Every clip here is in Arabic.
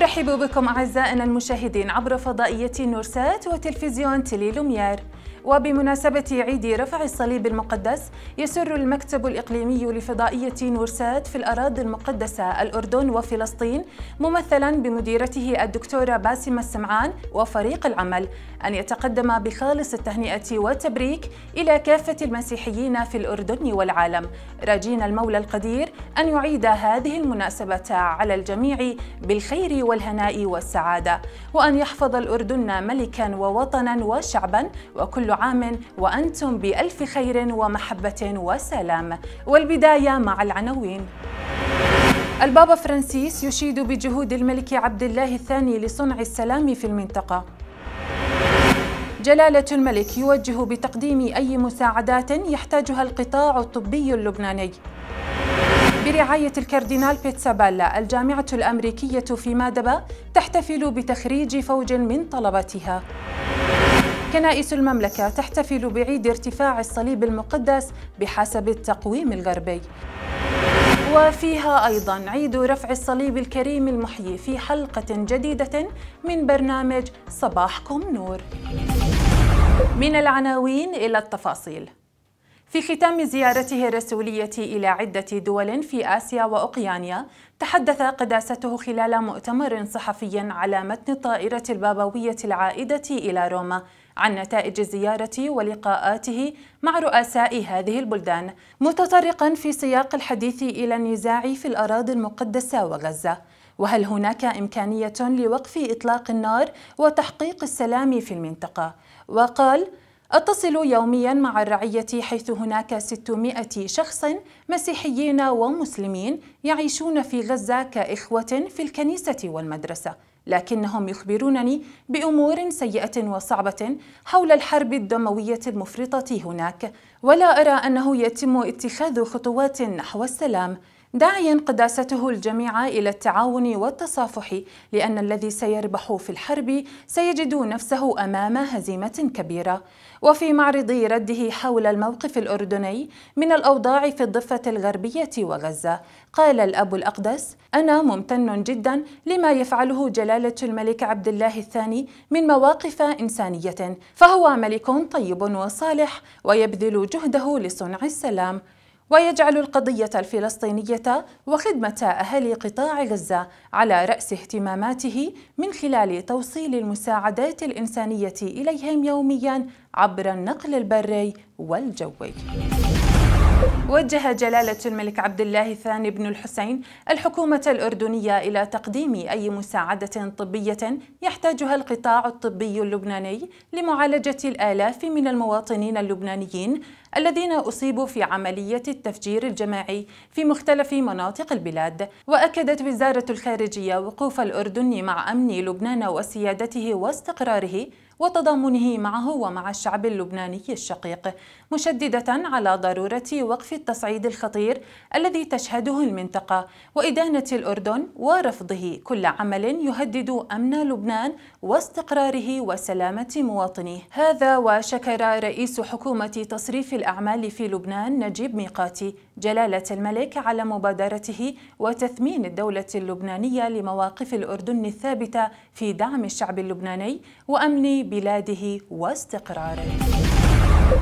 نرحب بكم أعزائنا المشاهدين عبر فضائية نورسات وتلفزيون تيلي لوميار وبمناسبة عيد رفع الصليب المقدس يسر المكتب الإقليمي لفضائية نورسات في الأراضي المقدسة الأردن وفلسطين ممثلا بمديرته الدكتورة باسمة السمعان وفريق العمل. أن يتقدم بخالص التهنئة والتبريك إلى كافة المسيحيين في الأردن والعالم. راجين المولى القدير أن يعيد هذه المناسبة على الجميع بالخير والهناء والسعادة. وأن يحفظ الأردن ملكا ووطنا وشعبا وكل عام وأنتم بألف خير ومحبة وسلام. والبداية مع العناوين. البابا فرانسيس يشيد بجهود الملك عبد الله الثاني لصنع السلام في المنطقة. جلالة الملك يوجه بتقديم أي مساعدات يحتاجها القطاع الطبي اللبناني. برعاية الكاردينال بيتسابالا الجامعة الأمريكية في مادبا تحتفل بتخريج فوج من طلبتها كنائس المملكة تحتفل بعيد ارتفاع الصليب المقدس بحسب التقويم الغربي. وفيها أيضا عيد رفع الصليب الكريم المحيي في حلقة جديدة من برنامج صباحكم نور. من العناوين إلى التفاصيل. في ختام زيارته الرسولية إلى عدة دول في آسيا وأوقيانيا تحدث قداسته خلال مؤتمر صحفي على متن الطائرة البابوية العائدة إلى روما عن نتائج الزيارة ولقاءاته مع رؤساء هذه البلدان متطرقا في سياق الحديث إلى النزاع في الأراضي المقدسة وغزة وهل هناك إمكانية لوقف إطلاق النار وتحقيق السلام في المنطقة؟ وقال أتصل يوميا مع الرعية حيث هناك 600 شخص مسيحيين ومسلمين يعيشون في غزة كإخوة في الكنيسة والمدرسة لكنهم يخبرونني بأمور سيئة وصعبة حول الحرب الدموية المفرطة هناك ولا أرى أنه يتم اتخاذ خطوات نحو السلام. داعيا قداسته الجميع إلى التعاون والتصافح لأن الذي سيربح في الحرب سيجد نفسه أمام هزيمة كبيرة. وفي معرض رده حول الموقف الأردني من الأوضاع في الضفة الغربية وغزة. قال الأب الأقدس أنا ممتن جدا لما يفعله جلالة الملك عبد الله الثاني من مواقف إنسانية. فهو ملك طيب وصالح ويبذل جهده لصنع السلام. ويجعل القضية الفلسطينية وخدمة أهالي قطاع غزة على رأس اهتماماته من خلال توصيل المساعدات الإنسانية إليهم يومياً عبر النقل البري والجوي. وجه جلالة الملك عبد الله الثاني بن الحسين الحكومة الأردنية إلى تقديم أي مساعدة طبية يحتاجها القطاع الطبي اللبناني لمعالجة الآلاف من المواطنين اللبنانيين الذين أصيبوا في عملية التفجير الجماعي في مختلف مناطق البلاد وأكدت وزارة الخارجية وقوف الأردن مع أمن لبنان وسيادته واستقراره وتضامنه معه ومع الشعب اللبناني الشقيق مشددة على ضرورة وقف التصعيد الخطير الذي تشهده المنطقة وإدانة الأردن ورفضه كل عمل يهدد أمن لبنان واستقراره وسلامة مواطنيه. هذا وشكر رئيس حكومة تصريف الأعمال في لبنان نجيب ميقاتي جلالة الملك على مبادرته وتثمين الدولة اللبنانية لمواقف الأردن الثابتة في دعم الشعب اللبناني وأمن بلاده واستقراره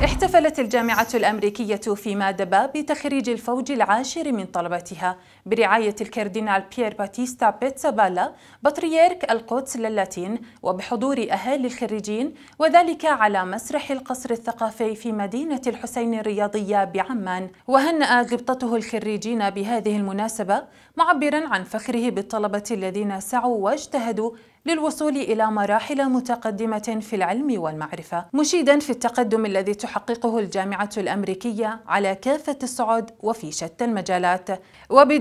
احتفلت الجامعة الأمريكية في مادبا بتخريج الفوج العاشر من طلبتها برعاية الكاردينال بيير باتيستا بيتسابالا بطريرك القدس للاتين وبحضور أهالي الخريجين وذلك على مسرح القصر الثقافي في مدينة الحسين الرياضية بعمان. وهنأ غبطته الخريجين بهذه المناسبة معبرا عن فخره بالطلبة الذين سعوا واجتهدوا للوصول إلى مراحل متقدمة في العلم والمعرفة. مشيدا في التقدم الذي تحققه الجامعة الأمريكية على كافة الصعد وفي شتى المجالات.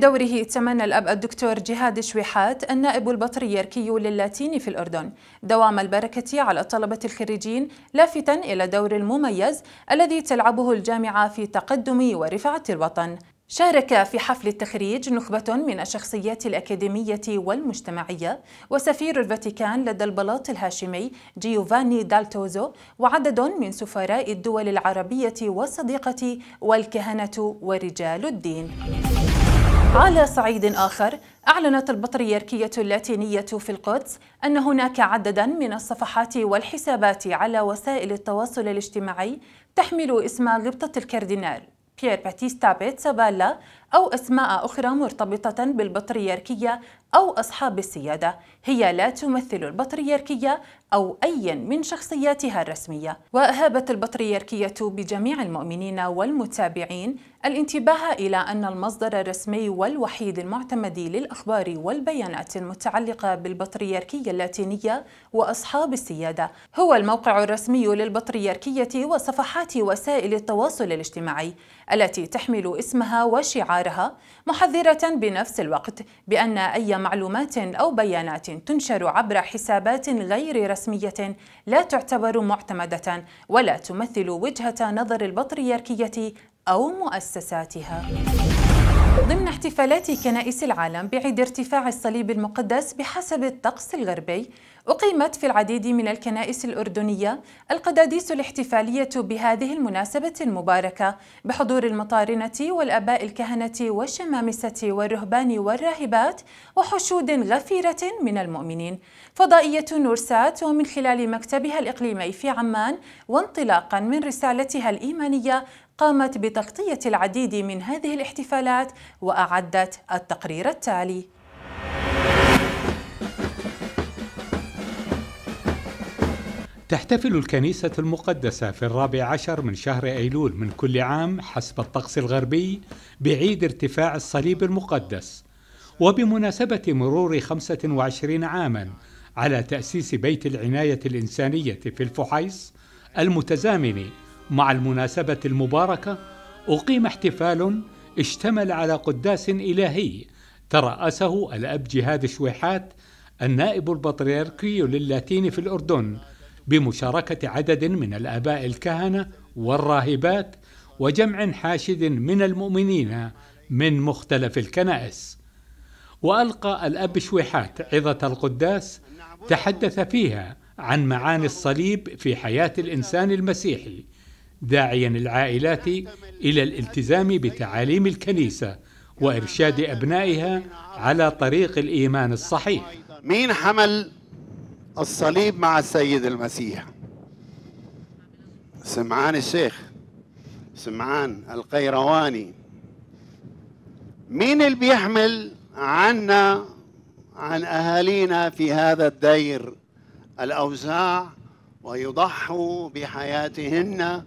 وبدوره تمنى الأب الدكتور جهاد شويحات النائب البطريركي للاتين في الأردن. دوام البركة على الطلبة الخريجين لافتا إلى الدور المميز الذي تلعبه الجامعة في تقدم ورفعة الوطن. شارك في حفل التخريج نخبة من الشخصيات الأكاديمية والمجتمعية وسفير الفاتيكان لدى البلاط الهاشمي جيوفاني دالتوزو وعدد من سفراء الدول العربية والصديقة والكهنة ورجال الدين. على صعيد آخر أعلنت البطريركية اللاتينية في القدس أن هناك عددا من الصفحات والحسابات على وسائل التواصل الاجتماعي تحمل اسم غبطة الكاردينال بيير باتيستا بيتسابالا أو أسماء أخرى مرتبطة بالبطريركية أو أصحاب السيادة هي لا تمثل البطريركية أو أي من شخصياتها الرسمية. وأهابت البطريركية بجميع المؤمنين والمتابعين الانتباه إلى أن المصدر الرسمي والوحيد المعتمد للأخبار والبيانات المتعلقة بالبطريركية اللاتينية وأصحاب السيادة هو الموقع الرسمي للبطريركية وصفحات وسائل التواصل الاجتماعي التي تحمل اسمها وشعارها محذرة بنفس الوقت بأن أي معلومات أو بيانات تنشر عبر حسابات غير رسمية لا تعتبر معتمدة ولا تمثل وجهة نظر البطريركية أو مؤسساتها. ضمن احتفالات كنائس العالم بعيد ارتفاع الصليب المقدس بحسب الطقس الغربي أقيمت في العديد من الكنائس الأردنية القداديس الاحتفالية بهذه المناسبة المباركة بحضور المطارنة والأباء الكهنة والشمامسة والرهبان والراهبات وحشود غفيرة من المؤمنين. فضائية نورسات ومن خلال مكتبها الإقليمي في عمان وانطلاقا من رسالتها الإيمانية قامت بتغطية العديد من هذه الاحتفالات وأعدت التقرير التالي. تحتفل الكنيسة المقدسة في الرابع عشر من شهر أيلول من كل عام حسب الطقس الغربي بعيد ارتفاع الصليب المقدس وبمناسبة مرور 25 عاما على تأسيس بيت العناية الإنسانية في الفحيص المتزامن مع المناسبة المباركة أقيم احتفال اشتمل على قداس إلهي ترأسه الأب جهاد شويحات النائب البطريركي للاتين في الأردن بمشاركة عدد من الآباء الكهنة والراهبات وجمع حاشد من المؤمنين من مختلف الكنائس. وألقى الأب شويحات عظة القداس تحدث فيها عن معاني الصليب في حياة الإنسان المسيحي داعيا العائلات إلى الالتزام بتعاليم الكنيسة وإرشاد أبنائها على طريق الإيمان الصحيح. مين حمل الصليب مع السيد المسيح. سمعان الشيخ سمعان القيرواني. مين اللي بيحمل عنا عن أهالينا في هذا الدير الأوزاع ويضحوا بحياتهن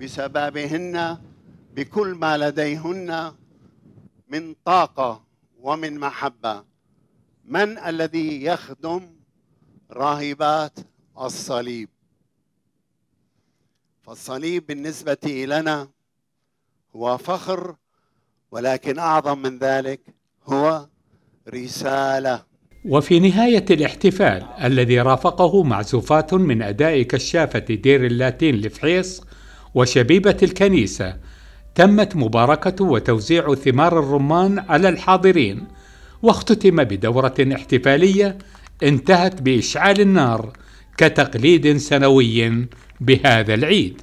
بسببهن بكل ما لديهن من طاقة ومن محبة؟ من الذي يخدم راهبات الصليب. فالصليب بالنسبة لنا هو فخر ولكن أعظم من ذلك هو رسالة. وفي نهاية الاحتفال الذي رافقه معزوفات من أداء كشافة دير اللاتين لفحيص وشبيبة الكنيسة تمت مباركة وتوزيع ثمار الرمان على الحاضرين واختتم بدورة احتفالية انتهت بإشعال النار كتقليد سنوي بهذا العيد.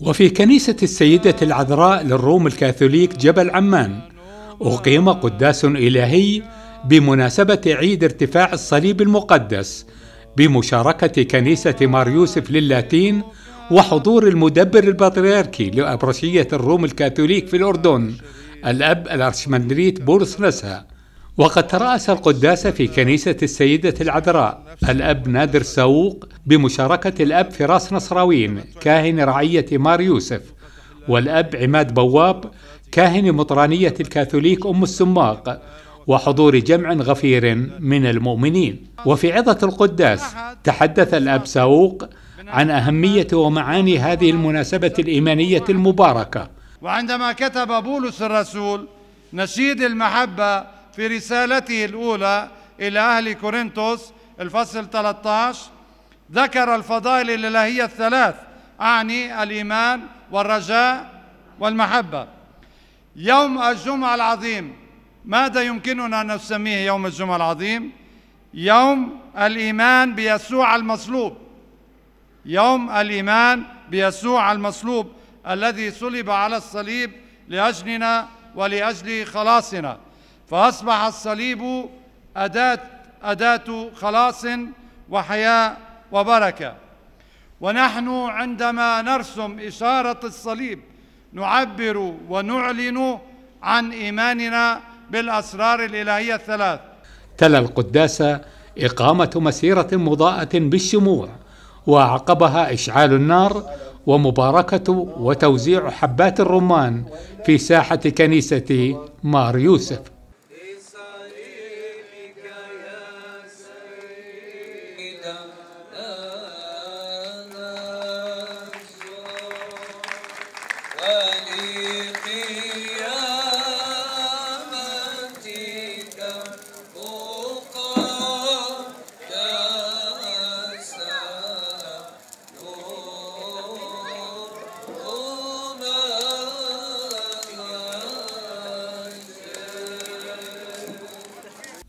وفي كنيسة السيدة العذراء للروم الكاثوليك جبل عمان أقيم قداس إلهي بمناسبة عيد ارتفاع الصليب المقدس بمشاركة كنيسة مار يوسف للاتين وحضور المدبر البطريركي لأبرشية الروم الكاثوليك في الأردن الأب الأرشمندريت بولس نسا وقد ترأس القداس في كنيسة السيدة العذراء. الأب نادر ساووق بمشاركة الأب فراس نصراوين كاهن رعية مار يوسف والأب عماد بواب كاهن مطرانية الكاثوليك أم السماق وحضور جمع غفير من المؤمنين. وفي عظة القداس تحدث الأب ساووق عن أهمية ومعاني هذه المناسبة الإيمانية المباركة. وعندما كتب بولس الرسول نشيد المحبة في رسالته الأولى إلى أهل كورنثوس الفصل 13 ذكر الفضائل الإلهية الثلاث أعني الإيمان والرجاء والمحبة. يوم الجمعة العظيم ماذا يمكننا أن نسميه يوم الجمعة العظيم؟ يوم الإيمان بيسوع المصلوب. يوم الإيمان بيسوع المصلوب. الذي صلب على الصليب لاجلنا ولأجل خلاصنا. فأصبح الصليب اداه أداة خلاص وحياه وبركة. ونحن عندما نرسم إشارة الصليب نعبر ونعلن عن إيماننا بالأسرار الإلهية الثلاث. تلا القداس إقامة مسيرة مضاءة بالشموع وعقبها إشعال النار ومباركة وتوزيع حبات الرمان في ساحة كنيسة مار يوسف.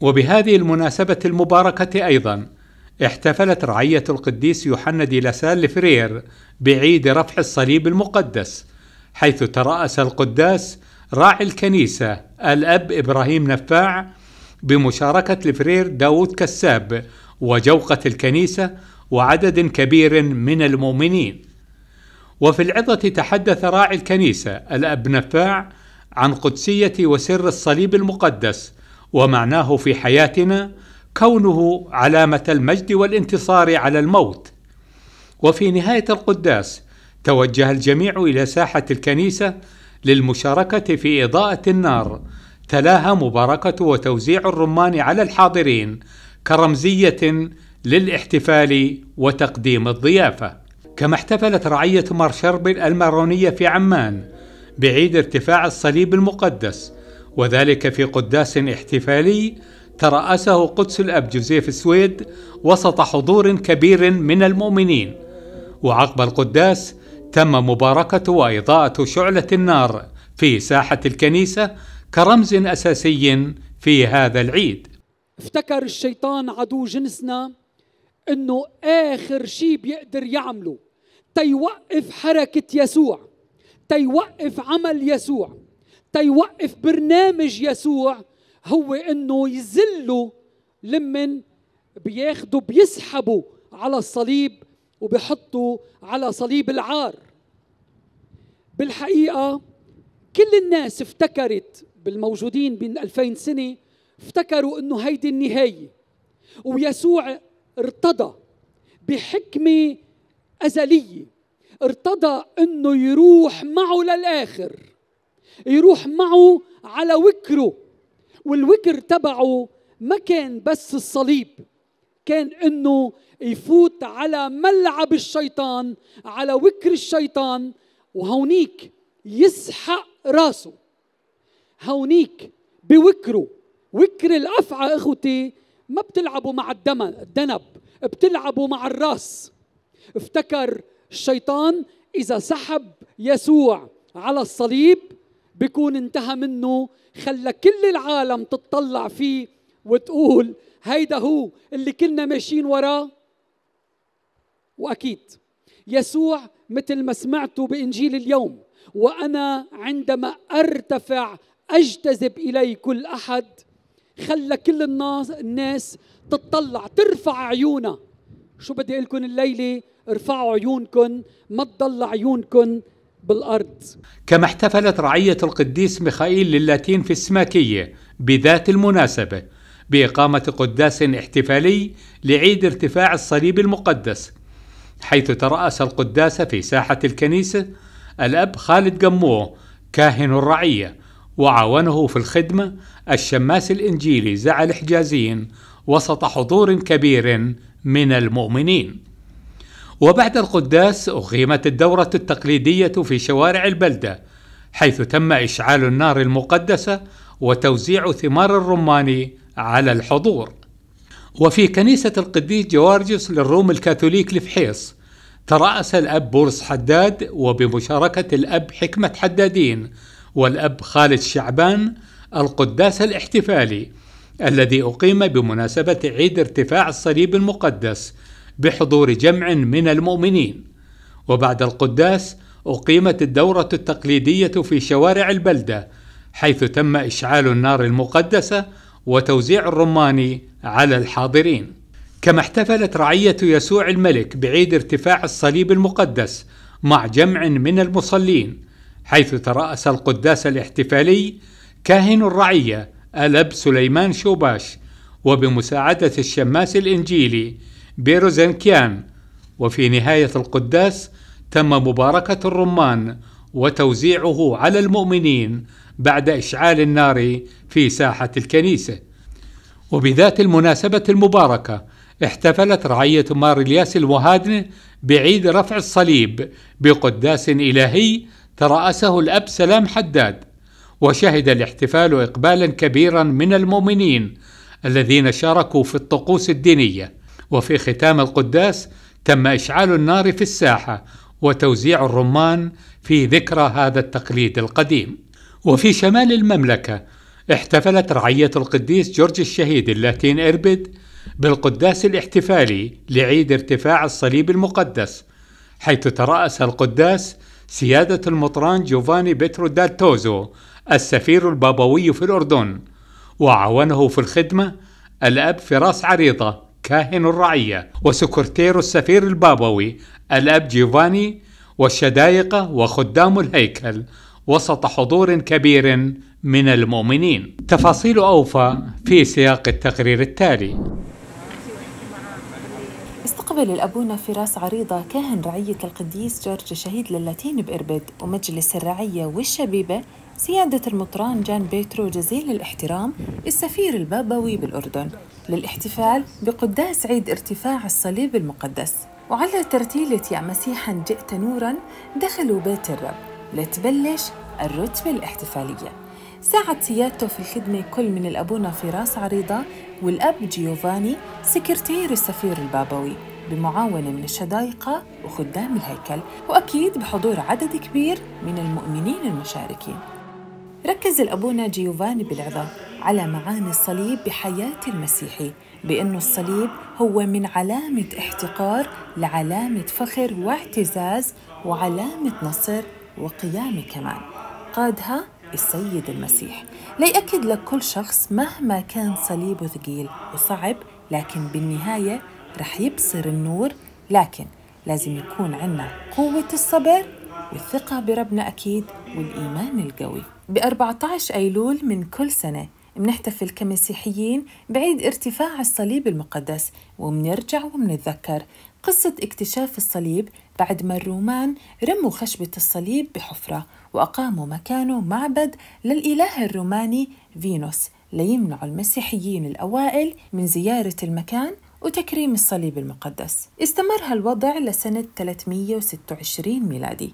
وبهذه المناسبة المباركة أيضا احتفلت رعية القديس يوحنا دي لاسال فرير بعيد رفع الصليب المقدس حيث ترأس القداس راعي الكنيسة الأب إبراهيم نفاع بمشاركة الفرير داود كساب وجوقة الكنيسة وعدد كبير من المؤمنين. وفي العظة تحدث راعي الكنيسة الأب نفاع عن قدسية وسر الصليب المقدس ومعناه في حياتنا كونه علامة المجد والانتصار على الموت. وفي نهاية القداس توجه الجميع إلى ساحة الكنيسة للمشاركة في إضاءة النار تلاها مباركة وتوزيع الرمان على الحاضرين كرمزية للاحتفال وتقديم الضيافة. كما احتفلت رعية مارشربل المارونيه في عمان بعيد ارتفاع الصليب المقدس وذلك في قداس احتفالي ترأسه قدس الأب جوزيف سويد وسط حضور كبير من المؤمنين. وعقب القداس تم مباركة وإضاءة شعلة النار في ساحة الكنيسة كرمز أساسي في هذا العيد. افتكر الشيطان عدو جنسنا إنه آخر شيء بيقدر يعمله تيوقف حركة يسوع تيوقف عمل يسوع. تيوقف برنامج يسوع هو إنه يذلوا لمن بياخدوا بيسحبوا على الصليب وبيحطوا على صليب العار. بالحقيقة كل الناس افتكرت بالموجودين بين 2000 سنة افتكروا إنه هيدي النهاية. ويسوع ارتضى بحكمة أزلية ارتضى إنه يروح معه للآخر. يروح معه على وكره. والوكر تبعه ما كان بس الصليب كان إنه يفوت على ملعب الشيطان على وكر الشيطان وهونيك يسحق راسه. هونيك بوكره. وكر الأفعى أخوتي ما بتلعبوا مع الدم الدنب بتلعبوا مع الرأس. افتكر الشيطان إذا سحب يسوع على الصليب بيكون انتهى منه خلى كل العالم تتطلع فيه وتقول هيدا هو اللي كنا ماشيين وراه. وأكيد يسوع مثل ما سمعتوا بإنجيل اليوم وأنا عندما أرتفع أجتذب إلي كل أحد خلى كل الناس الناس تتطلع ترفع عيونها. شو بدي أقول لكم الليلة؟ ارفعوا عيونكم ما تضل عيونكم بالأرض. كما احتفلت رعية القديس ميخائيل للاتين في السماكية بذات المناسبة بإقامة قداس احتفالي لعيد ارتفاع الصليب المقدس حيث ترأس القداس في ساحة الكنيسة الأب خالد قموه كاهن الرعية وعاونه في الخدمة الشماس الإنجيلي زعل حجازين وسط حضور كبير من المؤمنين. وبعد القداس أقيمت الدورة التقليدية في شوارع البلدة حيث تم إشعال النار المقدسة وتوزيع ثمار الرمان على الحضور. وفي كنيسة القديس جوارجيوس للروم الكاثوليك لفحيص ترأس الأب بورس حداد وبمشاركة الأب حكمة حدادين والأب خالد شعبان القداس الاحتفالي الذي أقيم بمناسبة عيد ارتفاع الصليب المقدس بحضور جمع من المؤمنين. وبعد القداس أقيمت الدورة التقليدية في شوارع البلدة حيث تم إشعال النار المقدسة وتوزيع الرمان على الحاضرين. كما احتفلت رعية يسوع الملك بعيد ارتفاع الصليب المقدس مع جمع من المصلين حيث ترأس القداس الاحتفالي كاهن الرعية الأب سليمان شوباش وبمساعدة الشماس الإنجيلي بيروزنكيان وفي نهاية القداس تم مباركة الرمان وتوزيعه على المؤمنين بعد إشعال النار في ساحة الكنيسة. وبذات المناسبة المباركة احتفلت رعية مار الياس المهادنة بعيد رفع الصليب بقداس إلهي ترأسه الأب سلام حداد وشهد الاحتفال إقبالا كبيرا من المؤمنين الذين شاركوا في الطقوس الدينية. وفي ختام القداس تم إشعال النار في الساحة وتوزيع الرمان في ذكرى هذا التقليد القديم. وفي شمال المملكة احتفلت رعية القديس جورج الشهيد اللاتين إربد بالقداس الاحتفالي لعيد ارتفاع الصليب المقدس حيث ترأس القداس سيادة المطران جوفاني بيترو دالتوزو السفير البابوي في الأردن وعاونه في الخدمة الأب فراس عريضة كاهن الرعية وسكرتير السفير البابوي الأب جيفاني والشدايقة وخدام الهيكل وسط حضور كبير من المؤمنين. تفاصيل أوفى في سياق التقرير التالي. استقبل الأبونا فراس عريضة كاهن رعية القديس جورج شهيد للاتين بإربد ومجلس الرعية والشبيبة سيادة المطران جان بيترو جزيل الاحترام السفير البابوي بالأردن للاحتفال بقداس عيد ارتفاع الصليب المقدس. وعلى ترتيلة يا مسيحا جئت نورا دخلوا بيت الرب. لتبلش الرتبة الاحتفالية. ساعد سيادته في الخدمة كل من الأبونا فراس عريضة والأب جيوفاني سكرتير السفير البابوي بمعاونة من الشدايقة وخدام الهيكل. وأكيد بحضور عدد كبير من المؤمنين المشاركين. ركز الأبونا جيوفاني بالعظة على معاني الصليب بحياة المسيحي بأنه الصليب هو من علامة احتقار لعلامة فخر واعتزاز وعلامة نصر وقيامة كمان. قادها السيد المسيح. ليأكد لك كل شخص مهما كان صليبه ثقيل وصعب لكن بالنهاية رح يبصر النور لكن لازم يكون عندنا قوة الصبر والثقة بربنا أكيد. والإيمان القوي. ب 14 أيلول من كل سنة منحتفل كمسيحيين بعيد ارتفاع الصليب المقدس ومنرجع ومنتذكر قصة اكتشاف الصليب بعد ما الرومان رموا خشبة الصليب بحفرة وأقاموا مكانه معبد للإله الروماني فينوس ليمنعوا المسيحيين الأوائل من زيارة المكان وتكريم الصليب المقدس. استمر هالوضع لسنة 326 ميلادي.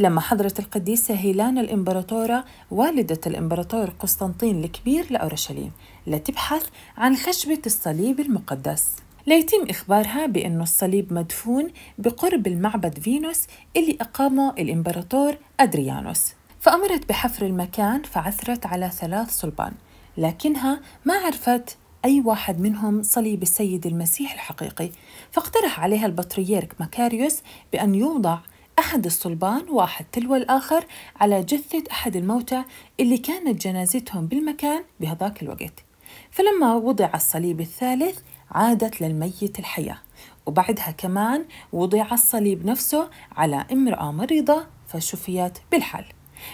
لما حضرت القديسة هيلانا الإمبراطورة والدة الإمبراطور قسطنطين الكبير لأورشليم لتبحث عن خشبة الصليب المقدس. ليتم إخبارها بأن الصليب مدفون بقرب المعبد فينوس اللي أقامه الإمبراطور أدريانوس. فأمرت بحفر المكان فعثرت على ثلاث صلبان لكنها ما عرفت أي واحد منهم صليب السيد المسيح الحقيقي. فاقترح عليها البطريرك مكاريوس بأن يوضع أحد الصلبان واحد تلو الآخر على جثة أحد الموتى اللي كانت جنازتهم بالمكان بهذاك الوقت. فلما وضع الصليب الثالث عادت للميت الحياة. وبعدها كمان وضع الصليب نفسه على امرأة مريضة فشفيت بالحال.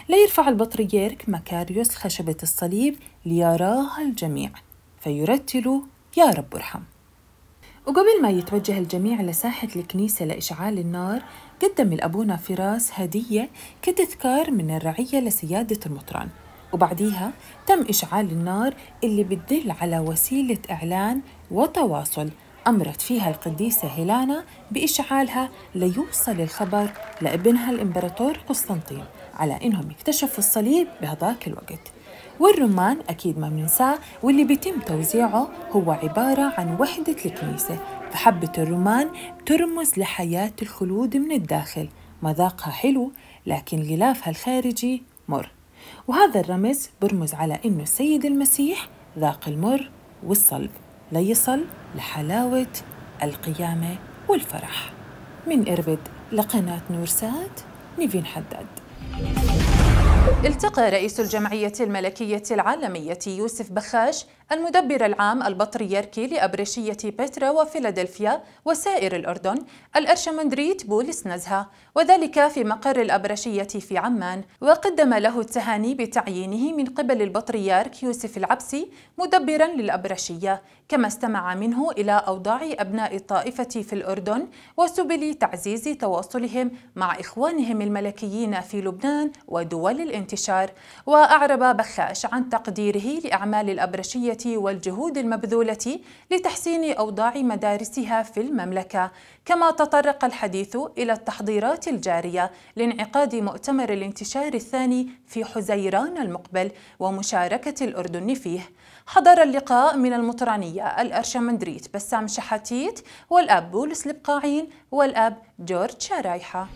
ليرفع البطريرك مكاريوس خشبة الصليب ليراها الجميع. فيرتلوا يا رب ارحم. وقبل ما يتوجه الجميع لساحة الكنيسة لإشعال النار قدم الأبونا فراس هدية كتذكار من الرعية لسيادة المطران. وبعديها تم إشعال النار اللي بتدل على وسيلة إعلان وتواصل أمرت فيها القديسة هيلانا بإشعالها ليوصل الخبر لابنها الإمبراطور قسطنطين على إنهم اكتشفوا الصليب بهذاك الوقت. والرمان أكيد ما بننساه واللي بيتم توزيعه هو عبارة عن وحدة الكنيسة فحبة الرمان ترمز لحياة الخلود من الداخل. مذاقها حلو لكن غلافها الخارجي مر. وهذا الرمز برمز على إنه السيد المسيح ذاق المر والصلب. ليصل لحلاوة القيامة والفرح. من إربد لقناة نورسات نيفين حداد. التقى رئيس الجمعية الملكية العالمية يوسف بخاش المدبر العام البطريركي لأبرشية بترا وفيلادلفيا وسائر الأردن الأرشمندريت بولس نزهة وذلك في مقر الأبرشية في عمان وقدم له التهاني بتعيينه من قبل البطريرك يوسف العبسي مدبرا للأبرشية كما استمع منه إلى أوضاع أبناء الطائفة في الأردن وسبل تعزيز تواصلهم مع إخوانهم الملكيين في لبنان ودول الانتشار وأعرب بخاش عن تقديره لأعمال الأبرشية والجهود المبذولة لتحسين أوضاع مدارسها في المملكة كما تطرق الحديث إلى التحضيرات الجارية لانعقاد مؤتمر الانتشار الثاني في حزيران المقبل ومشاركة الأردن فيه. حضر اللقاء من المطرانية الأرشمندريت بسام شحاتيت والأب بولس البقاعين والأب جورج شرايحة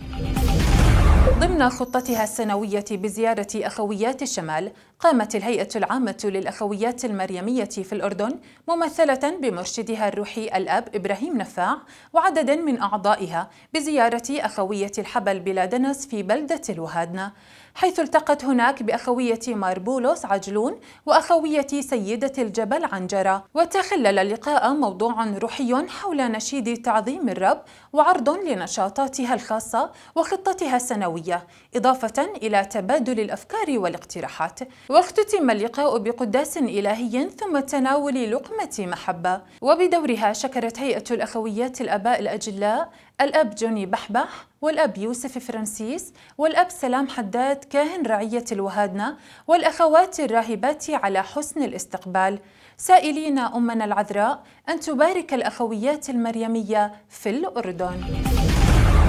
ضمن خطتها السنوية بزيارة أخويات الشمال قامت الهيئة العامة للأخويات المريمية في الأردن ممثلة بمرشدها الروحي الأب إبراهيم نفاع وعدد من أعضائها بزيارة أخوية الحبل بلادنس في بلدة الوهادنة. حيث التقت هناك بأخوية ماربولوس عجلون وأخوية سيدة الجبل عنجرة. وتخلل اللقاء موضوع روحي حول نشيد تعظيم الرب وعرض لنشاطاتها الخاصة وخطتها السنوية إضافة إلى تبادل الأفكار والاقتراحات. واختتم اللقاء بقداس إلهي ثم تناول لقمة محبة. وبدورها شكرت هيئة الأخويات الأباء الأجلاء الأب جوني بحبح والأب يوسف فرانسيس والأب سلام حداد كاهن رعية الوهادنة والأخوات الراهبات على حسن الاستقبال. سائلين أمنا العذراء أن تبارك الأخويات المريمية في الأردن.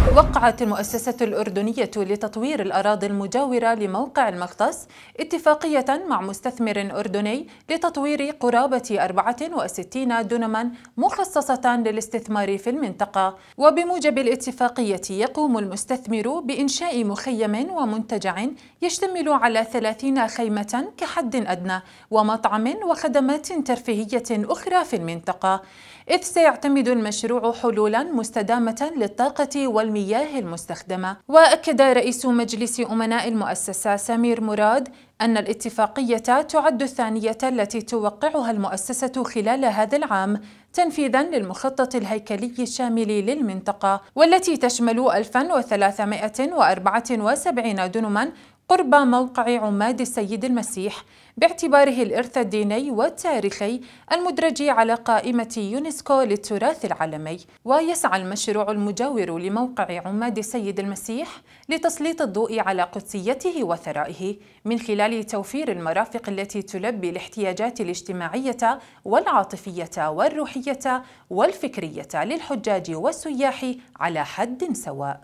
وقعت المؤسسة الأردنية لتطوير الأراضي المجاورة لموقع المختص اتفاقية مع مستثمر أردني لتطوير قرابة 64 دنما مخصصة للاستثمار في المنطقة. وبموجب الاتفاقية يقوم المستثمر بإنشاء مخيم ومنتجع يشتمل على 30 خيمة كحد أدنى ومطعم وخدمات ترفيهية أخرى في المنطقة. إذ سيعتمد المشروع حلولا مستدامة للطاقة والمياه المستخدمة. وأكد رئيس مجلس أمناء المؤسسة سمير مراد أن الاتفاقية تعد الثانية التي توقعها المؤسسة خلال هذا العام تنفيذا للمخطط الهيكلي الشامل للمنطقة والتي تشمل 1374 دنما قرب موقع عماد السيد المسيح باعتباره الإرث الديني والتاريخي المدرج على قائمة يونسكو للتراث العالمي ويسعى المشروع المجاور لموقع عماد السيد المسيح لتسليط الضوء على قدسيته وثرائه من خلال توفير المرافق التي تلبي الاحتياجات الاجتماعية والعاطفية والروحية والفكرية للحجاج والسياح على حد سواء.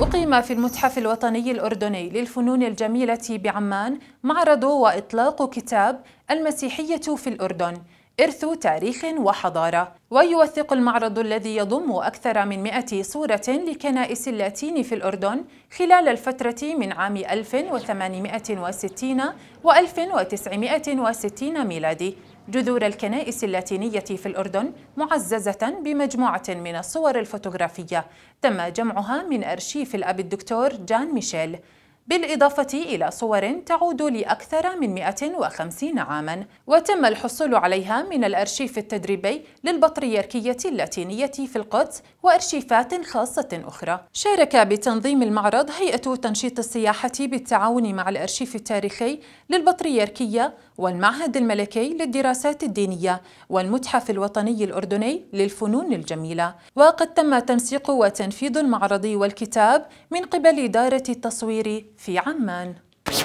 أقيم في المتحف الوطني الأردني للفنون الجميلة بعمان معرض وإطلاق كتاب المسيحية في الأردن إرث تاريخ وحضارة. ويوثق المعرض الذي يضم أكثر من 100 صورة لكنائس اللاتين في الأردن خلال الفترة من عام 1860 و 1960 ميلادي. جذور الكنائس اللاتينية في الأردن معززة بمجموعة من الصور الفوتوغرافية. تم جمعها من أرشيف الأب الدكتور جان ميشيل. بالإضافة إلى صور تعود لأكثر من 150 عاماً وتم الحصول عليها من الأرشيف التدريبي للبطريركية اللاتينية في القدس وأرشيفات خاصة أخرى. شارك بتنظيم المعرض هيئة تنشيط السياحة بالتعاون مع الأرشيف التاريخي للبطريركية والمعهد الملكي للدراسات الدينية والمتحف الوطني الأردني للفنون الجميلة. وقد تم تنسيق وتنفيذ المعرض والكتاب من قبل إدارة التصوير في عمان.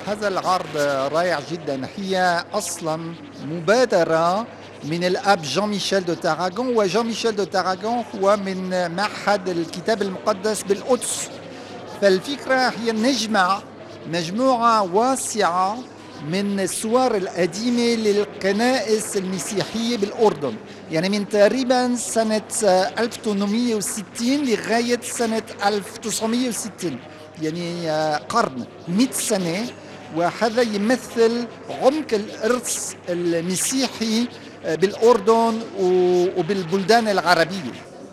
هذا العرض رائع جدا. هي أصلا مبادرة من الأب جان ميشيل دو تاراغون وجان ميشيل دو تاراغون هو من معهد الكتاب المقدس بالقدس. فالفكرة هي نجمع مجموعة واسعة من الصور القديمة للكنائس المسيحية بالأردن. يعني من تقريبا سنة 1860 لغاية سنة 1960 يعني قرن 100 سنة وهذا يمثل عمق الإرث المسيحي بالأردن وبالبلدان العربية.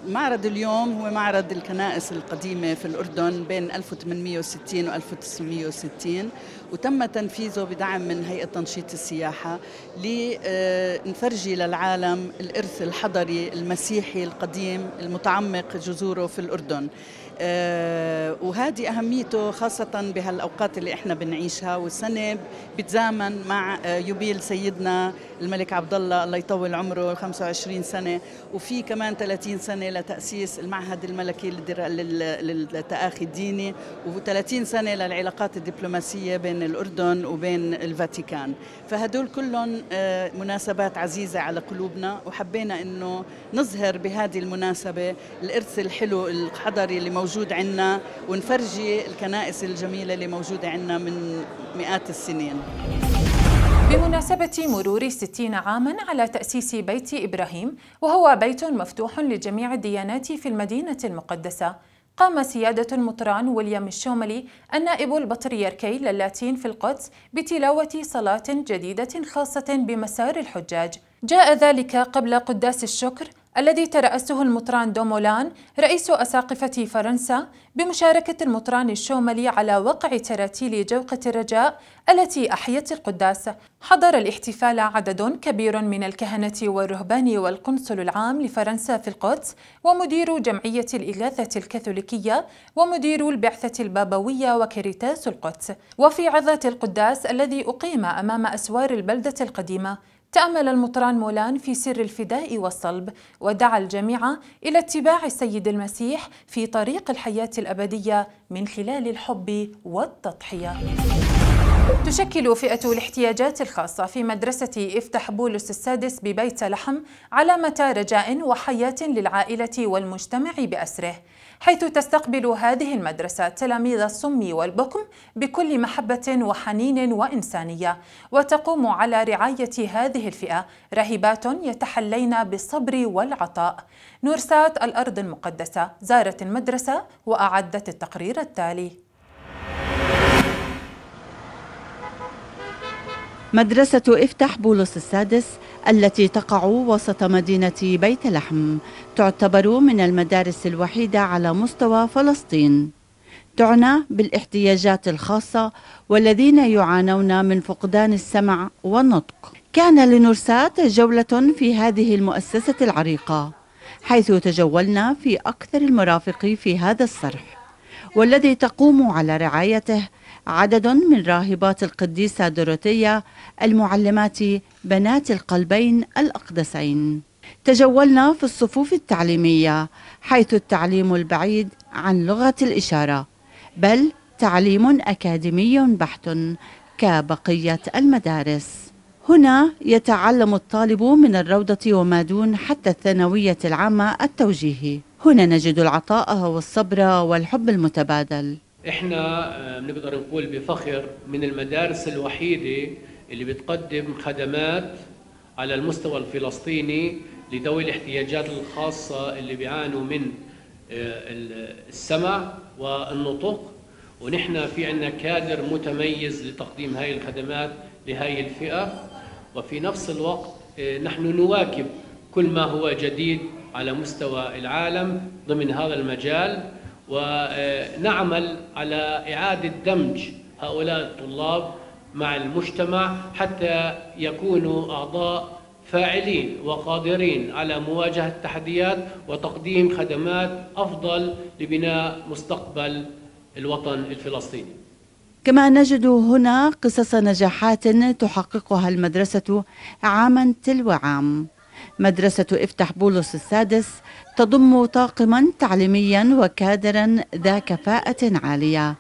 معرض اليوم هو معرض الكنائس القديمة في الأردن بين 1860 و 1960 وتم تنفيذه بدعم من هيئة تنشيط السياحة لنفرجي للعالم الإرث الحضري المسيحي القديم المتعمق جذوره في الأردن. آه، وهذه أهميته خاصة بهالأوقات اللي إحنا بنعيشها والسنة بتزامن مع آه، يوبيل سيدنا الملك عبد الله الله يطول عمره 25 سنة وفي كمان 30 سنة لتأسيس المعهد الملكي للتآخي الديني و30 سنة للعلاقات الدبلوماسية بين الأردن وبين الفاتيكان. فهدول كلهم آه، مناسبات عزيزة على قلوبنا وحبينا أنه نظهر بهذه المناسبة الإرث الحلو الحضري اللي موجود عندنا ونفرجي الكنائس الجميلة اللي موجودة عندنا من مئات السنين. بمناسبة مرور 60 عاما على تأسيس بيت إبراهيم وهو بيت مفتوح لجميع الديانات في المدينة المقدسة قام سيادة المطران ويليام الشوملي النائب البطريركي للاتين في القدس بتلاوة صلاة جديدة خاصة بمسار الحجاج. جاء ذلك قبل قداس الشكر الذي ترأسه المطران دومولان رئيس أساقفة فرنسا بمشاركة المطران الشوملي على وقع تراتيل جوقة الرجاء التي أحيت القداس. حضر الاحتفال عدد كبير من الكهنة والرهبان والقنصل العام لفرنسا في القدس ومدير جمعية الإغاثة الكاثوليكية ومدير البعثة البابوية وكريتاس القدس. وفي عظة القداس الذي أقيم أمام أسوار البلدة القديمة تأمل المطران مولان في سر الفداء والصلب ودعا الجميع إلى اتباع السيد المسيح في طريق الحياة الأبدية من خلال الحب والتضحية. تشكل فئة الاحتياجات الخاصة في مدرسة إفتح بولس السادس ببيت لحم علامة رجاء وحياة للعائلة والمجتمع بأسره. حيث تستقبل هذه المدرسة تلاميذ الصم والبكم بكل محبة وحنين وإنسانية وتقوم على رعاية هذه الفئة راهبات يتحلين بالصبر والعطاء. نورسات الأرض المقدسة زارت المدرسة وأعدت التقرير التالي. مدرسة افتح بولس السادس التي تقع وسط مدينة بيت لحم تعتبر من المدارس الوحيدة على مستوى فلسطين. تعنى بالاحتياجات الخاصة والذين يعانون من فقدان السمع والنطق. كان لنرسات جولة في هذه المؤسسة العريقة حيث تجولنا في أكثر المرافق في هذا الصرح. والذي تقوم على رعايته عدد من راهبات القديسة دorothea المعلمات بنات القلبين الأقدسين. تجولنا في الصفوف التعليمية حيث التعليم البعيد عن لغة الإشارة بل تعليم أكاديمي بحت كبقية المدارس. هنا يتعلم الطالب من الروضة وما دون حتى الثانوية العامة التوجيهي. هنا نجد العطاء والصبر والحب المتبادل. إحنا آه، بنقدر نقول بفخر من المدارس الوحيدة اللي بتقدم خدمات على المستوى الفلسطيني لذوي الاحتياجات الخاصة اللي بيعانوا من آه، السمع والنطق. ونحن في عندنا كادر متميز لتقديم هاي الخدمات لهاي الفئة. وفي نفس الوقت آه، نحن نواكب كل ما هو جديد على مستوى العالم ضمن هذا المجال. ونعمل على إعادة دمج هؤلاء الطلاب مع المجتمع حتى يكونوا أعضاء فاعلين وقادرين على مواجهة التحديات وتقديم خدمات أفضل لبناء مستقبل الوطن الفلسطيني. كما نجد هنا قصص نجاحات تحققها المدرسة عاما تلو عام. مدرسة إفتح بولس السادس تضم طاقما تعليميا وكادرا ذا كفاءة عالية.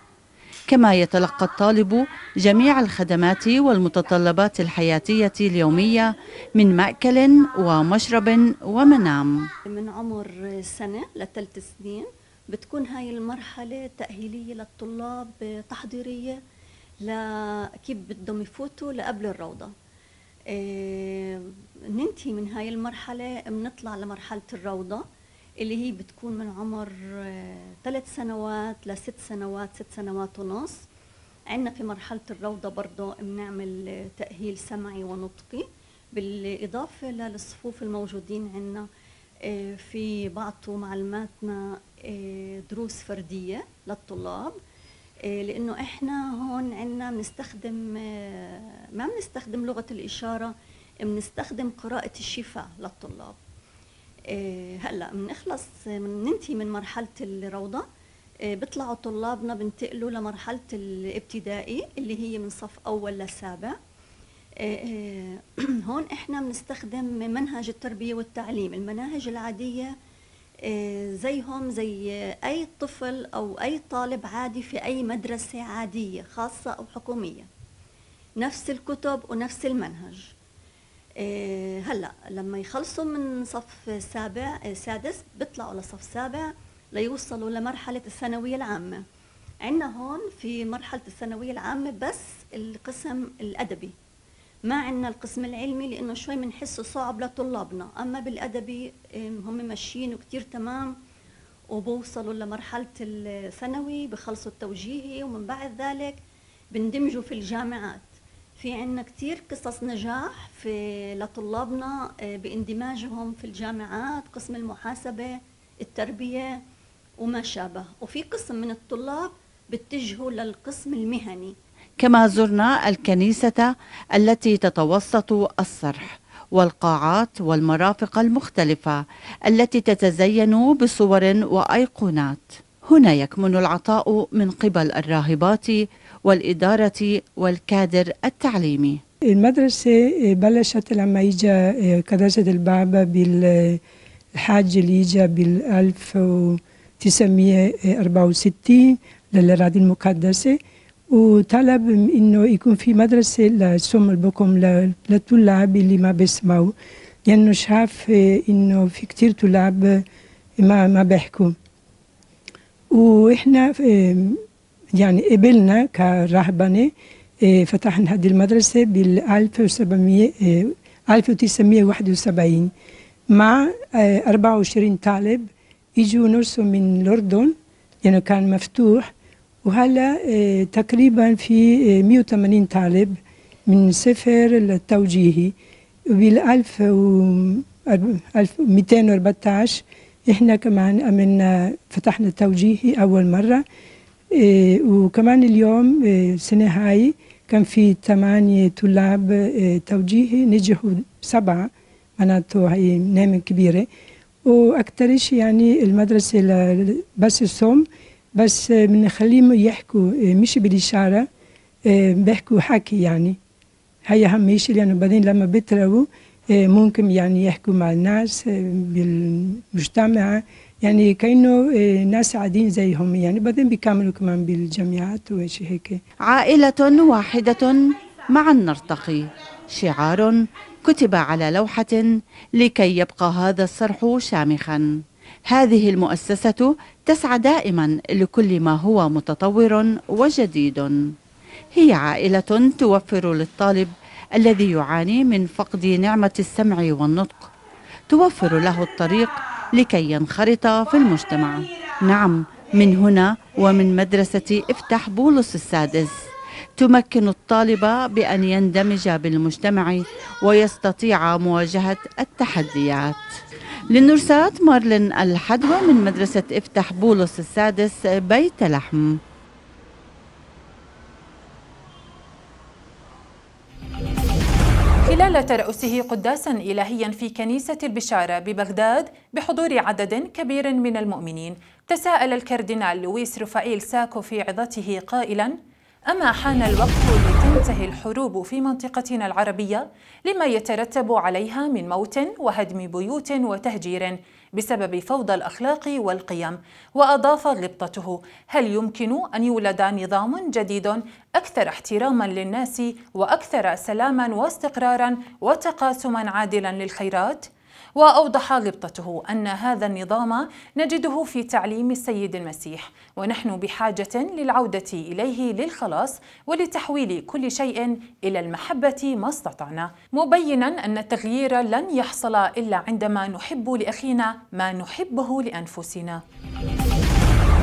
كما يتلقى الطالب جميع الخدمات والمتطلبات الحياتية اليومية من مأكل ومشرب ومنام. من عمر سنة لثلاث سنين بتكون هاي المرحلة تأهيلية للطلاب تحضيرية لكيف بدهم يفوتوا لقبل الروضة. ننتهي من هاي المرحلة بنطلع لمرحلة الروضة اللي هي بتكون من عمر ثلاث سنوات لست سنوات ست سنوات ونص. عندنا في مرحلة الروضة برضه بنعمل تأهيل سمعي ونطقي بالإضافة للصفوف الموجودين عندنا في بعض معلوماتنا دروس فردية للطلاب. لأنه إحنا هون عنا بنستخدم ما بنستخدم لغة الإشارة بنستخدم قراءة الشفاه للطلاب. هلأ بنخلص بننتهي من مرحلة الروضة بيطلعوا طلابنا بنتقلوا لمرحلة الابتدائي اللي هي من صف أول لسابع. هون إحنا بنستخدم منهج التربية والتعليم المناهج العادية زيهم زي أي طفل أو أي طالب عادي في أي مدرسة عادية خاصة أو حكومية. نفس الكتب ونفس المنهج. هلأ لما يخلصوا من صف سابع سادس بيطلعوا لصف سابع ليوصلوا لمرحلة الثانوية العامة. عندنا هون في مرحلة الثانوية العامة بس القسم الأدبي. ما عندنا القسم العلمي لأنه شوي بنحسه صعب لطلابنا. أما بالأدبي هم ماشيين كتير تمام وبوصلوا لمرحلة الثانوي بخلصوا التوجيهي ومن بعد ذلك بندمجوا في الجامعات. في عنا كتير قصص نجاح في لطلابنا باندماجهم في الجامعات قسم المحاسبة التربية وما شابه. وفي قسم من الطلاب بيتجهوا للقسم المهني. كما زرنا الكنيسة التي تتوسط الصرح والقاعات والمرافق المختلفة التي تتزين بصور وأيقونات. هنا يكمن العطاء من قبل الراهبات والإدارة والكادر التعليمي. المدرسة بلشت لما إجا كنيسة البابا بالحاج اللي إجا بال 1964 للأراضي المقدسة. وطلب إنه يكون في مدرسة لسم البكم للطلاب اللي ما بيسمعوا لأنه شاف إنه في كتير طلاب ما ما بيحكوا. وإحنا يعني قبلنا كرهبنة فتحنا هذه المدرسة بال 1700 1971 مع 24 طالب اجوا نرسوا من الأردن يعني كان مفتوح. وهلا تقريبا في 180 طالب من صفر للتوجيهي. وبال 1214 إحنا كمان عملنا فتحنا توجيهي أول مرة. وكمان اليوم السنة هاي كان في ثمانية طلاب توجيهي. نجحوا سبعة معناته هي نعمة كبيرة. وأكثر شيء يعني المدرسة بس الصوم بس بنخليهم يحكوا مش بالإشارة بيحكوا حكي يعني. هي أهم شيء لأنه بعدين لما بيتروا ممكن يعني يحكوا مع الناس بالمجتمع يعني كأنه ناس عاديين زيهم يعني. بعدين بيكملوا كمان بالجامعات وشي هيك. عائلة واحدة معا نرتقي. شعار كتب على لوحة لكي يبقى هذا الصرح شامخا. هذه المؤسسة تسعى دائما لكل ما هو متطور وجديد. هي عائلة توفر للطالب الذي يعاني من فقد نعمة السمع والنطق. توفر له الطريق لكي ينخرط في المجتمع. نعم من هنا ومن مدرسة افتح بولس السادس. تمكن الطالب بأن يندمج بالمجتمع ويستطيع مواجهة التحديات. للنرسات مارلين الحدوى من مدرسة إفتح بولس السادس بيت لحم. خلال ترأسه قداسا إلهيا في كنيسة البشارة ببغداد بحضور عدد كبير من المؤمنين تساءل الكاردينال لويس رفائيل ساكو في عظته قائلا أما حان الوقت لتنتهي الحروب في منطقتنا العربية لما يترتب عليها من موت وهدم بيوت وتهجير بسبب فوضى الأخلاق والقيم وأضاف غبطته هل يمكن أن يولد نظام جديد أكثر احتراما للناس وأكثر سلاما واستقرارا وتقاسما عادلا للخيرات؟ وأوضح غبطته أن هذا النظام نجده في تعليم السيد المسيح ونحن بحاجة للعودة إليه للخلاص ولتحويل كل شيء إلى المحبة ما استطعنا مبينا أن التغيير لن يحصل إلا عندما نحب لأخينا ما نحبه لأنفسنا.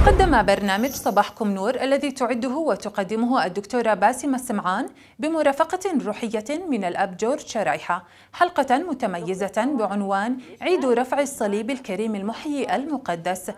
قدم برنامج صباحكم نور الذي تعده وتقدمه الدكتورة باسمة سمعان بمرافقة روحية من الأب جورج شرايحة حلقة متميزة بعنوان عيد رفع الصليب الكريم المحيي المقدس.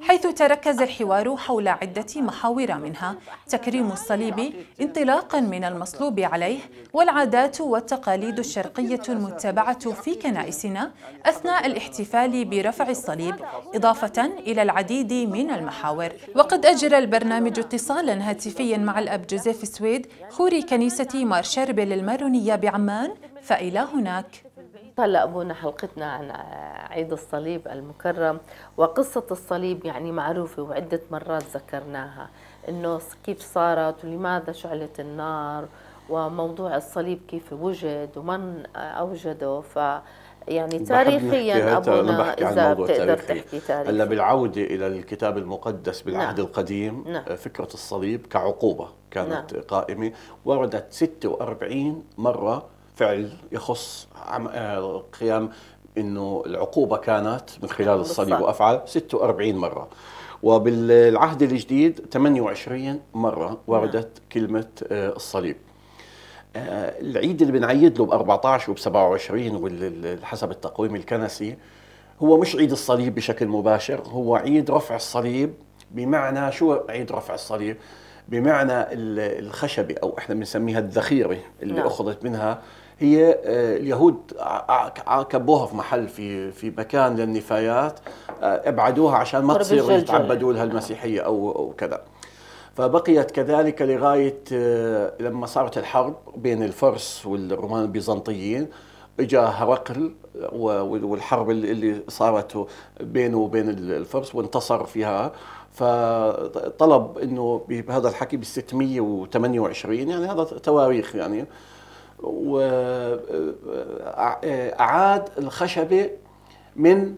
حيث تركز الحوار حول عدة محاور منها تكريم الصليب انطلاقا من المصلوب عليه والعادات والتقاليد الشرقية المتبعة في كنائسنا أثناء الاحتفال برفع الصليب إضافة إلى العديد من المحاور. وقد أجرى البرنامج اتصالا هاتفيا مع الأب جوزيف سويد خوري كنيسة مار شربل المارونية بعمان فإلى هناك. هلا ابونا حلقتنا عن عيد الصليب المكرم وقصة الصليب يعني معروفة وعدة مرات ذكرناها إنه كيف صارت ولماذا شعلت النار وموضوع الصليب كيف وجد ومن أوجده ف يعني تاريخيا أبونا إذا بتقدر تحكي تاريخ هلأ بالعودة إلى الكتاب المقدس بالعهد نعم. القديم نعم. فكرة الصليب كعقوبة كانت نعم. قائمة وردت 46 مرة فعل يخص آه، قيام إنه العقوبة كانت من خلال الصليب وأفعال 46 مرة. وبالعهد الجديد 28 مرة وردت كلمة آه، الصليب. آه، العيد اللي بنعيد له ب 14 وب 27 حسب التقويم الكنسي هو مش عيد الصليب بشكل مباشر هو عيد رفع الصليب بمعنى شو عيد رفع الصليب؟ بمعنى الخشبة أو إحنا بنسميها الذخيرة اللي نعم. أخذت منها هي آه، اليهود كبوها في محل في في مكان للنفايات آه، ابعدوها عشان ما تصير يتعبدوا لها المسيحيه أو أو كذا. فبقيت كذلك لغاية آه، لما صارت الحرب بين الفرس والرومان البيزنطيين اجى هرقل والحرب اللي صارت بينه وبين الفرس وانتصر فيها. فطلب إنه بهذا الحكي ب 628 يعني هذا تواريخ يعني. وأعاد الخشبة من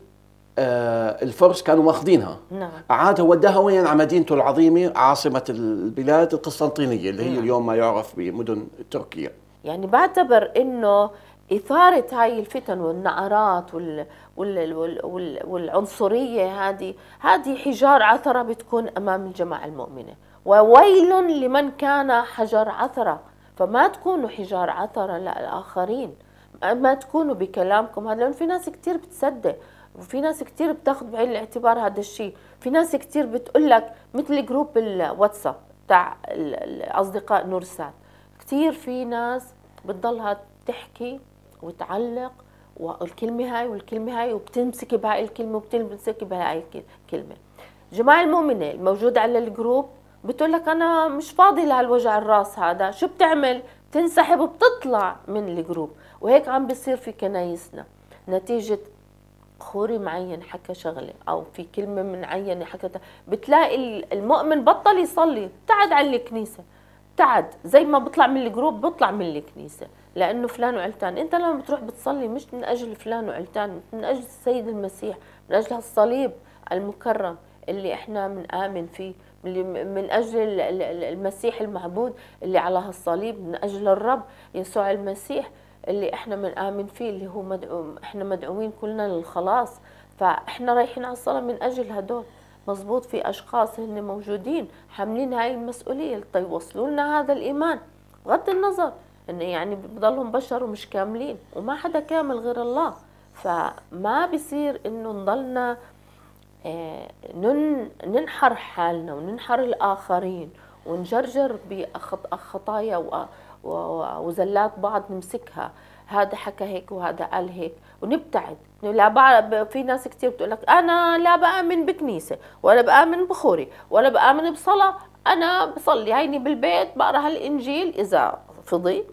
آه، الفرس كانوا ماخذينها. نعم. أعادها وداها وين؟ على مدينته العظيمة عاصمة البلاد القسطنطينية اللي هي نعم. اليوم ما يعرف بمدن تركيا. يعني بعتبر إنه إثارة هاي الفتن والنعرات وال وال وال والعنصرية هذه هذه حجار عثرة بتكون أمام الجماعة المؤمنة. وويل لمن كان حجر عثرة. فما تكونوا حجار عثرة للآخرين. ما تكونوا بكلامكم. هذا لأن في ناس كتير بتصدق وفي ناس كتير بتاخذ بعين الاعتبار هذا الشيء في ناس كتير بتقول لك مثل جروب الواتساب تاع الأصدقاء نورسات كتير في ناس بتضلها تحكي وتعلق والكلمة هاي والكلمة هاي وبتمسكي بهاي الكلمة وبتمسكي بهاي الكلمة جماعة المؤمنة الموجودة على الجروب بتقول لك أنا مش فاضي لهالوجع الراس هذا شو بتعمل؟ بتنسحب وبتطلع من ال group. وهيك عم بيصير في كنايسنا. نتيجة خوري معين حكى شغلة أو في كلمة معينة حكتها بتلاقي المؤمن بطل يصلي. ابتعد عن الكنيسة. ابتعد زي ما بطلع من الجروب بطلع من الكنيسة. لأنه فلان وعلتان. أنت لما بتروح بتصلي مش من أجل فلان وعلتان من أجل السيد المسيح من أجل الصليب المكرم اللي إحنا بنآمن فيه. من أجل المسيح المعبود اللي على هالصليب من أجل الرب يسوع المسيح اللي إحنا بنآمن فيه اللي هو مدعو إحنا مدعوين كلنا للخلاص. فإحنا رايحين على الصلاة من أجل هدول. مزبوط في أشخاص هن موجودين حاملين هاي المسؤولية. يوصلوا لنا هذا الإيمان؟ بغض النظر إنه يعني بضلهم بشر ومش كاملين وما حدا كامل غير الله. فما بصير إنه نضلنا ننحر حالنا وننحر الآخرين ونجرجر بخطايا وزلات بعض نمسكها. هذا حكى هيك وهذا قال هيك. ونبتعد. لا بعض في ناس كثير بتقول لك أنا لا بآمن بكنيسة ولا بآمن بخوري ولا بآمن بصلاة. أنا بصلي هيني بالبيت بقرأ هالإنجيل إذا فضي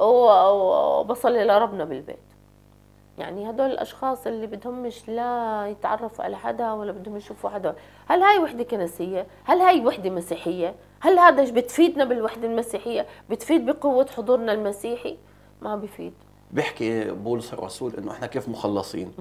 وبصلي لربنا بالبيت. يعني هدول الأشخاص اللي بدهمش لا يتعرفوا على حدا ولا بدهم يشوفوا حدا. هل هاي وحدة كنسية؟ هل هاي وحدة مسيحية؟ هل هذا بتفيدنا بالوحدة المسيحية؟ بتفيد بقوة حضورنا المسيحي؟ ما بيفيد بيحكي بولس الرسول إنه إحنا كيف مخلصين؟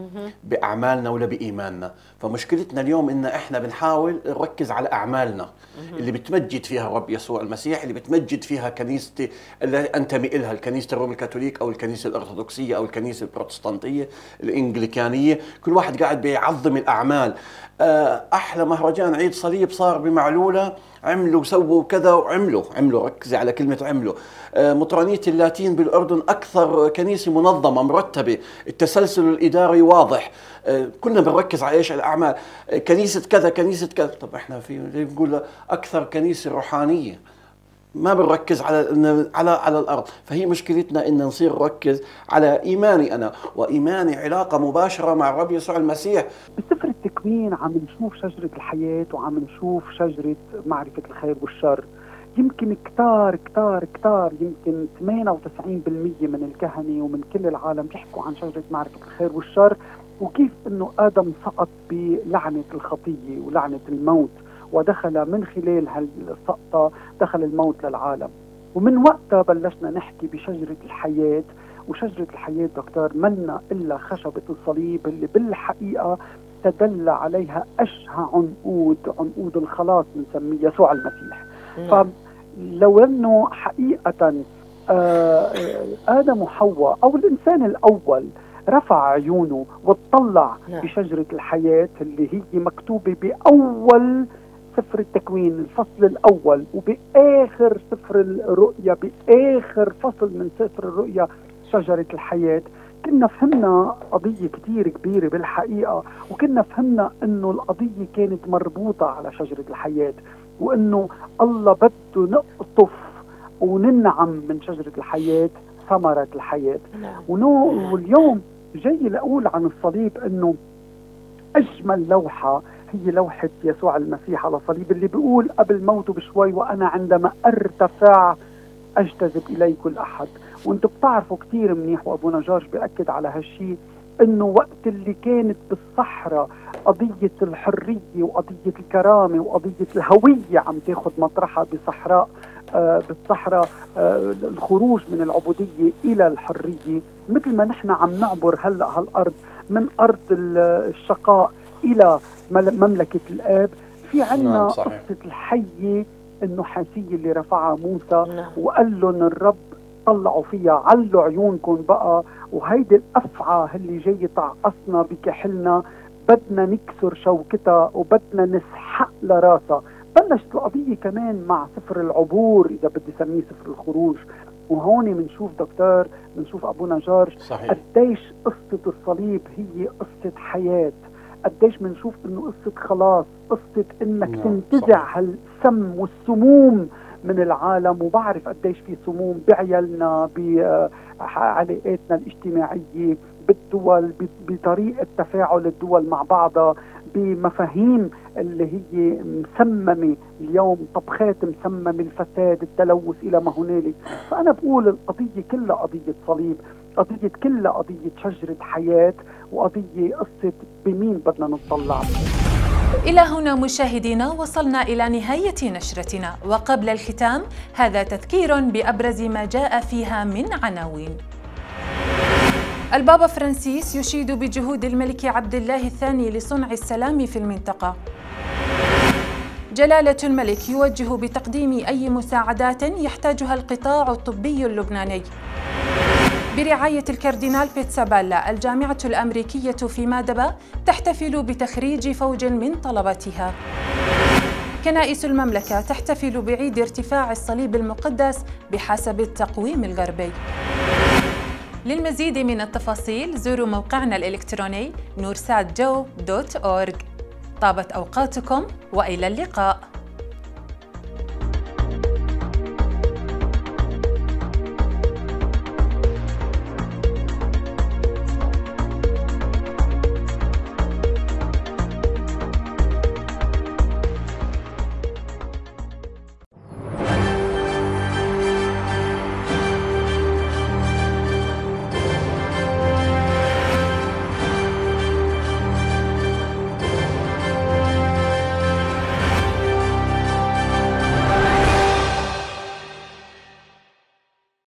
بأعمالنا ولا بإيماننا. فمشكلتنا اليوم إن إحنا بنحاول نركز على أعمالنا. اللي بتمجد فيها الرب يسوع المسيح اللي بتمجد فيها كنيستي اللي أنتمي لها الكنيسة الرومي الكاثوليك أو الكنيسة الأرثوذكسية أو الكنيسة البروتستانتية الإنجليكانية. كل واحد قاعد بيعظم الأعمال. أحلى مهرجان عيد صليب صار بمعلولة عملوا وسووا كذا وعملوا عملوا ركزي على كلمة عملوا. آه، مطرانية اللاتين بالأردن أكثر كنيسة منظمة مرتبة. التسلسل الإداري واضح. آه، كلنا بنركز على إيش؟ الأعمال. آه، كنيسة كذا كنيسة كذا. طب إحنا في بنقول أكثر كنيسة روحانية؟ ما بنركز على على على الأرض. فهي مشكلتنا إن نصير نركز على إيماني أنا. وإيماني علاقة مباشرة مع الرب يسوع المسيح. التكوين عم نشوف شجرة الحياة وعم نشوف شجرة معرفة الخير والشر. يمكن كتار كتار كتار يمكن 98% من الكهنة ومن كل العالم بيحكوا عن شجرة معرفة الخير والشر وكيف إنه آدم سقط بلعنة الخطية ولعنة الموت ودخل من خلال هالسقطة دخل الموت للعالم. ومن وقتها بلشنا نحكي بشجرة الحياة وشجرة الحياة دكتور ملنا إلا خشبة الصليب اللي بالحقيقة تدل عليها أشهى عنقود عنقود الخلاص بنسميه يسوع المسيح نعم. فلو أنه حقيقة آه، آدم وحواء أو الإنسان الأول رفع عيونه واطلع نعم. بشجرة الحياة اللي هي مكتوبة بأول سفر التكوين الفصل الأول وبآخر سفر الرؤيا بآخر فصل من سفر الرؤيا شجرة الحياة كنا فهمنا قضية كتير كبيرة بالحقيقة وكنا فهمنا إنه القضية كانت مربوطة على شجرة الحياة وإنه الله بده نقطف وننعم من شجرة الحياة ثمرة الحياة نعم. واليوم جاي لأقول عن الصليب إنه أجمل لوحة هي لوحة يسوع المسيح على الصليب اللي بيقول قبل موته بشوي وأنا عندما أرتفع أجتذب إلي كل أحد وأنتم بتعرفوا كثير منيح وأبونا جورج بيأكد على هالشيء إنه وقت اللي كانت بالصحراء قضية الحرية وقضية الكرامة وقضية الهوية عم تاخذ مطرحها بصحراء آه بالصحراء آه الخروج من العبودية إلى الحرية. مثل ما نحن عم نعبر هلأ هالأرض من أرض الشقاء إلى مملكة الآب. في عنا نعم قصة الحية النحاسية اللي رفعها موسى نعم. وقال لهم الرب طلعوا فيها علوا عيونكم بقى. وهيدي الأفعى اللي جاي تعقصنا بكحلنا. بدنا نكسر شوكتها وبدنا نسحق لراسها. بلشت القضية كمان مع سفر العبور إذا بدي سميه سفر الخروج. وهون بنشوف دكتور بنشوف أبونا جورج صحيح. قديش قصة الصليب هي قصة حياة. قديش بنشوف إنه قصة خلاص قصة إنك نعم تنتزع هالسم والسموم من العالم وبعرف قديش في سموم بعيالنا بعلاقاتنا الاجتماعية بالدول بطريقة تفاعل الدول مع بعضها بمفاهيم اللي هي مسممة. اليوم طبخات مسممة الفساد التلوث إلى ما هنالك. فأنا بقول القضية كلها قضية صليب قضية كلها قضية شجرة حياة. وقضية قصة بمين بدنا نطلع. إلى هنا مشاهدينا وصلنا إلى نهاية نشرتنا. وقبل الختام هذا تذكير بأبرز ما جاء فيها من عناوين. البابا فرانسيس يشيد بجهود الملك عبد الله الثاني لصنع السلام في المنطقة. جلالة الملك يوجه بتقديم أي مساعدات يحتاجها القطاع الطبي اللبناني. برعاية الكاردينال بيتسابالا الجامعة الأمريكية في مادبا تحتفل بتخريج فوج من طلبتها كنائس المملكة تحتفل بعيد ارتفاع الصليب المقدس بحسب التقويم الغربي. للمزيد من التفاصيل زوروا موقعنا الإلكتروني نورسات جو dot org طابت أوقاتكم وإلى اللقاء.